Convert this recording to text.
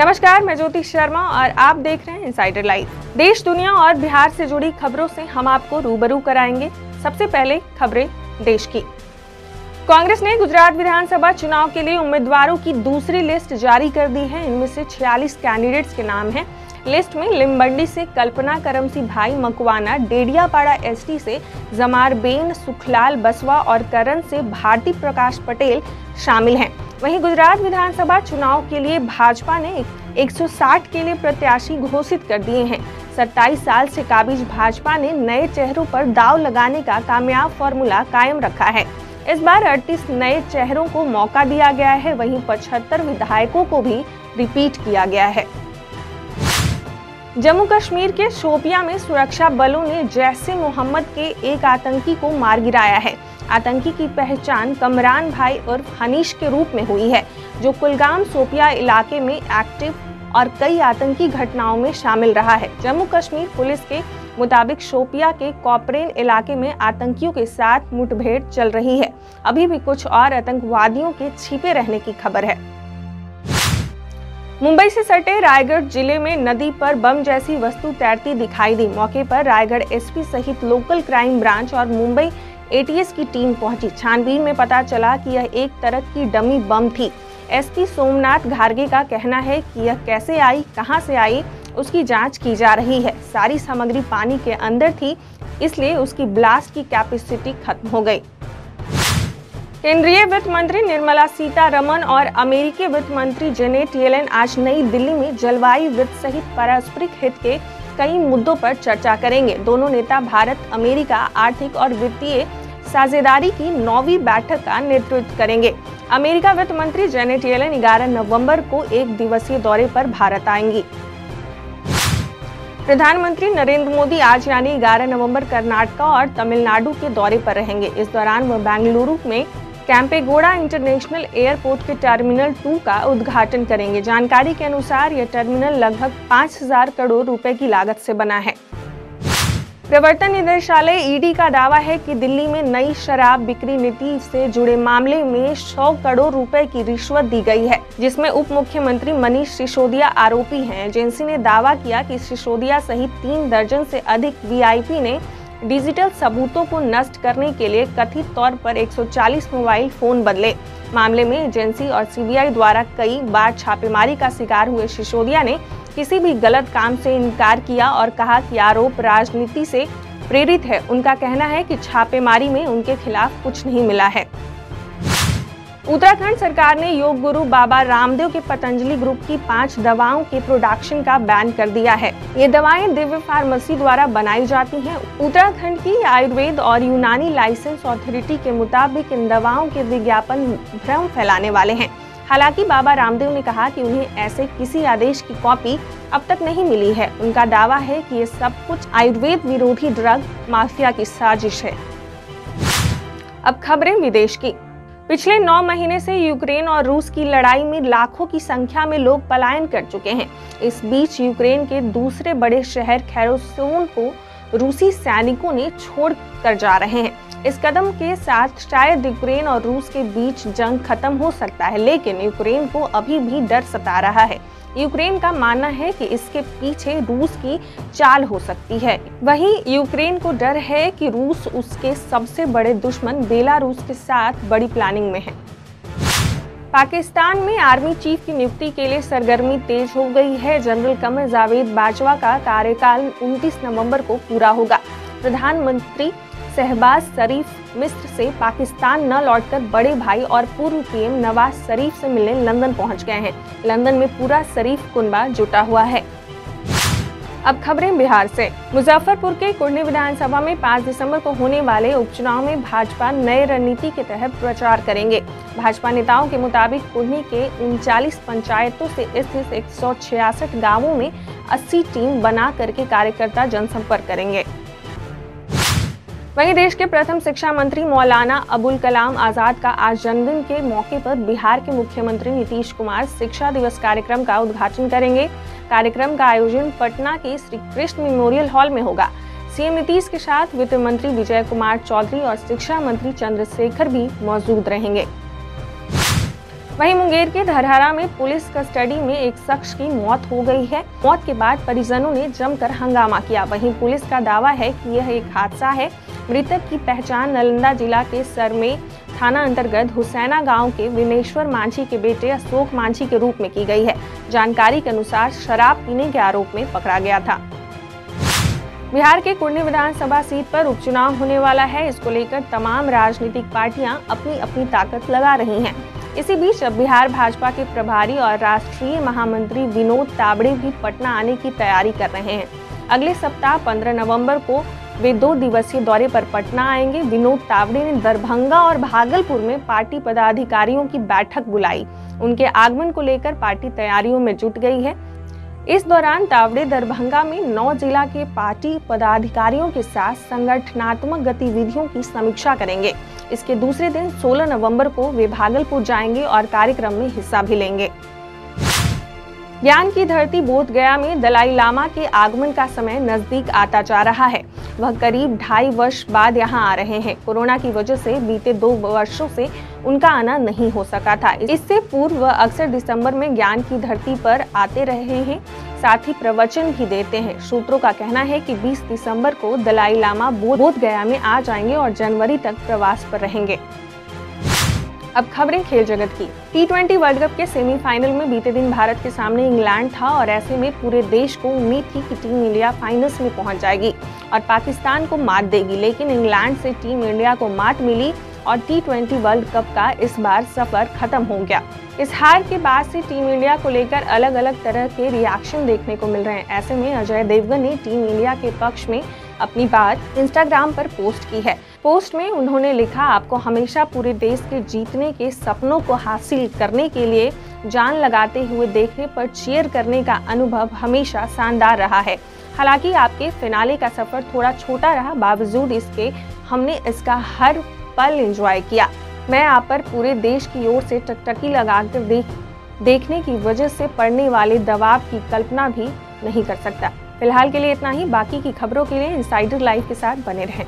नमस्कार, मैं ज्योति शर्मा और आप देख रहे हैं इनसाइडर लाइव देश, दुनिया और बिहार से जुड़ी खबरों से हम आपको रूबरू कराएँगे। सबसे पहले खबरें देश की। कांग्रेस ने गुजरात विधानसभा चुनाव के लिए उम्मीदवारों की दूसरी लिस्ट जारी कर दी है। इनमें से 46 कैंडिडेट्स के नाम हैं। लिस्ट में लिमबंडी से कल्पना करमसी भाई, मकवाना, डेडियापाड़ा एसटी से जमारबेन, सुखलाल बसवा और करण से भारती प्रकाश पटेल शामिल हैं। वहीं गुजरात विधानसभा चुनाव के लिए भाजपा ने 160 के लिए प्रत्याशी घोषित कर दिए हैं। 27 साल से काबिज भाजपा ने नए चेहरों पर दाव लगाने का कामयाब फॉर्मूला कायम रखा है। इस बार 38 नए चेहरों को मौका दिया गया है, वहीं 75 विधायकों को भी रिपीट किया गया है। जम्मू कश्मीर के शोपिया में सुरक्षा बलों ने जैसे मोहम्मद के एक आतंकी को मार गिराया है। आतंकी की पहचान कमरान भाई उर्फ़ हनीश के रूप में हुई है, जो कुलगाम सोपिया इलाके में एक्टिव और कई आतंकी घटनाओं में शामिल रहा है। जम्मू कश्मीर पुलिस के मुताबिक शोपिया के कॉपरेन इलाके में आतंकियों के साथ मुठभेड़ चल रही है। अभी भी कुछ और आतंकवादियों के छिपे रहने की खबर है। मुंबई से सटे रायगढ़ ज़िले में नदी पर बम जैसी वस्तु तैरती दिखाई दी। मौके पर रायगढ़ एसपी सहित लोकल क्राइम ब्रांच और मुंबई एटीएस की टीम पहुँची। छानबीन में पता चला कि यह एक तरह की डमी बम थी। एसपी सोमनाथ घारगे का कहना है कि यह कैसे आई, कहाँ से आई, उसकी जाँच की जा रही है। सारी सामग्री पानी के अंदर थी, इसलिए उसकी ब्लास्ट की कैपेसिटी खत्म हो गई। केंद्रीय वित्त मंत्री निर्मला सीतारमन और अमेरिकी वित्त मंत्री जेनेट येलेन आज नई दिल्ली में जलवायु वित्त सहित पारस्परिक हित के कई मुद्दों पर चर्चा करेंगे। दोनों नेता भारत, अमेरिका, आर्थिक और वित्तीय साझेदारी की नौवीं बैठक का नेतृत्व करेंगे। अमेरिका वित्त मंत्री जेनेट येलेन 11 नवंबर को एक दिवसीय दौरे पर भारत आएँगी। प्रधानमंत्री नरेंद्र मोदी आज यानी 11 नवंबर कर्नाटका और तमिलनाडु के दौरे पर रहेंगे। इस दौरान वह बेंगलुरु में कैंपेगोड़ा इंटरनेशनल एयरपोर्ट के टर्मिनल टू का उद्घाटन करेंगे। जानकारी के अनुसार यह टर्मिनल लगभग 5000 करोड़ रुपए की लागत से बना है। प्रवर्तन निदेशालय ईडी का दावा है कि दिल्ली में नई शराब बिक्री नीति से जुड़े मामले में 100 करोड़ रुपए की रिश्वत दी गई है, जिसमें उप मुख्यमंत्री मनीष सिसोदिया आरोपी हैं। एजेंसी ने दावा किया कि सिसोदिया सहित तीन दर्जन से अधिक वीआईपी ने डिजिटल सबूतों को नष्ट करने के लिए कथित तौर पर 140 मोबाइल फ़ोन बदले। मामले में एजेंसी और सीबीआई द्वारा कई बार छापेमारी का शिकार हुए सिसोदिया ने किसी भी गलत काम से इनकार किया और कहा कि आरोप राजनीति से प्रेरित है, उनका कहना है कि छापेमारी में उनके खिलाफ कुछ नहीं मिला है। उत्तराखंड सरकार ने योग गुरु बाबा रामदेव के पतंजलि ग्रुप की पाँच दवाओं के प्रोडक्शन का बैन कर दिया है। ये दवाएँ दिव्य फार्मेसी द्वारा बनाई जाती हैं। उत्तराखंड की आयुर्वेद और यूनानी लाइसेंस अथॉरिटी के मुताबिक इन दवाओं के विज्ञापन भ्रम फैलाने वाले हैं। हालाँकि बाबा रामदेव ने कहा कि उन्हें ऐसे किसी आदेश की कॉपी अब तक नहीं मिली है। उनका दावा है कि ये सब कुछ आयुर्वेद विरोधी ड्रग माफिया की साजिश है। अब खबरें विदेश की। पिछले नौ महीने से यूक्रेन और रूस की लड़ाई में लाखों की संख्या में लोग पलायन कर चुके हैं। इस बीच यूक्रेन के दूसरे बड़े शहर खैरोसोन को रूसी सैनिकों ने छोड़ कर जा रहे हैं। इस कदम के साथ शायद यूक्रेन और रूस के बीच जंग खत्म हो सकता है, लेकिन यूक्रेन को अभी भी डर सता रहा है। यूक्रेन का मानना है कि इसके पीछे रूस की चाल हो सकती है। वहीं यूक्रेन को डर है कि रूस उसके सबसे बड़े दुश्मन बेलारूस के साथ बड़ी प्लानिंग में है। पाकिस्तान में आर्मी चीफ की नियुक्ति के लिए सरगर्मी तेज हो गई है। जनरल कमर जावेद बाजवा का कार्यकाल 29 नवंबर को पूरा होगा। प्रधानमंत्री शहबाज शरीफ मिस्र से पाकिस्तान न लौटकर बड़े भाई और पूर्व पीएम नवाज़ शरीफ से मिलने लंदन पहुँच गए हैं। लंदन में पूरा शरीफ कुनबा जुटा हुआ है। अब खबरें बिहार से। मुजफ्फरपुर के कुर्नी विधानसभा में 5 दिसंबर को होने वाले उपचुनाव में भाजपा नए रणनीति के तहत प्रचार करेंगे। भाजपा नेताओं के मुताबिक कुर्नी के उनचालीस पंचायतों से स्थित एक गाँवों में 80 टीम बना करके कार्यकर्ता जनसंपर्क करेंगे। वहीं देश के प्रथम शिक्षा मंत्री मौलाना अबुल कलाम आज़ाद का आज जन्मदिन के मौके पर बिहार के मुख्यमंत्री नीतीश कुमार शिक्षा दिवस कार्यक्रम का उद्घाटन करेंगे। कार्यक्रम का आयोजन पटना के श्री कृष्ण मेमोरियल हॉल में होगा। सीएम नीतीश के साथ वित्त मंत्री विजय कुमार चौधरी और शिक्षा मंत्री चंद्रशेखर भी मौजूद रहेंगे। वहीं मुंगेर के धरहरा में पुलिस कस्टडी में एक शख्स की मौत हो गई है। मौत के बाद परिजनों ने जमकर हंगामा किया। वहीं पुलिस का दावा है कि यह एक हादसा है। मृतक की पहचान नालंदा जिला के सरमे थाना अंतर्गत हुसैना गाँव के विनेश्वर मांझी के बेटे अशोक मांझी के रूप में की गई है। जानकारी के अनुसार शराब पीने के आरोप में पकड़ा गया था। बिहार के कुर्नी विधानसभा सीट पर उपचुनाव होने वाला है। इसको लेकर तमाम राजनीतिक पार्टियाँ अपनी अपनी ताकत लगा रही हैं। इसी बीच अब बिहार भाजपा के प्रभारी और राष्ट्रीय महामंत्री विनोद ताबड़े भी पटना आने की तैयारी कर रहे हैं। अगले सप्ताह 15 नवंबर को वे दो दिवसीय दौरे पर पटना आएँगे। विनोद तावड़े ने दरभंगा और भागलपुर में पार्टी पदाधिकारियों की बैठक बुलाई। उनके आगमन को लेकर पार्टी तैयारियों में जुट गई है। इस दौरान तावड़े दरभंगा में नौ जिला के पार्टी पदाधिकारियों के साथ संगठनात्मक गतिविधियों की समीक्षा करेंगे। इसके दूसरे दिन 16 नवंबर को वे भागलपुर जाएँगे और कार्यक्रम में हिस्सा भी लेंगे। ज्ञान की धरती बोध गया में दलाई लामा के आगमन का समय नज़दीक आता जा रहा है। वह करीब ढाई वर्ष बाद यहाँ आ रहे हैं। कोरोना की वजह से बीते दो वर्षों से उनका आना नहीं हो सका था। इससे पूर्व अक्सर दिसंबर में ज्ञान की धरती पर आते रहे हैं। साथ ही प्रवचन भी देते हैं। सूत्रों का कहना है कि 20 दिसंबर को दलाई लामा बोध गया में आ जाएँगे और जनवरी तक प्रवास पर रहेंगे। अब खबरें खेल जगत की। टी ट्वेंटी वर्ल्ड कप के सेमीफाइनल में बीते दिन भारत के सामने इंग्लैंड था और ऐसे में पूरे देश को उम्मीद थी कि टीम इंडिया फाइनल्स में पहुँच जाएगी और पाकिस्तान को मात देगी, लेकिन इंग्लैंड से टीम इंडिया को मात मिली और टी वर्ल्ड कप का इस बार सफ़र खत्म हो गया। इस हार के बाद से टीम इंडिया को लेकर अलग अलग तरह के रिएक्शन देखने को मिल रहे हैं। ऐसे में अजय देवगन ने टीम इंडिया के पक्ष में अपनी बात इंस्टाग्राम पर पोस्ट की है। पोस्ट में उन्होंने लिखा, आपको हमेशा पूरे देश के जीतने के सपनों को हासिल करने के लिए जान लगाते हुए देखने पर चेयर करने का अनुभव हमेशा शानदार रहा है। हालाँकि आपके फिनाले का सफ़र थोड़ा छोटा रहा, बावजूद इसके हमने इसका हर पल एंजॉय किया। मैं आप पर पूरे देश की ओर से टकटकी लगाकर देख, देखने की वजह से पड़ने वाले दबाव की कल्पना भी नहीं कर सकता। फ़िलहाल के लिए इतना ही। बाकी की खबरों के लिए इंसाइडर लाइव के साथ बने रहें।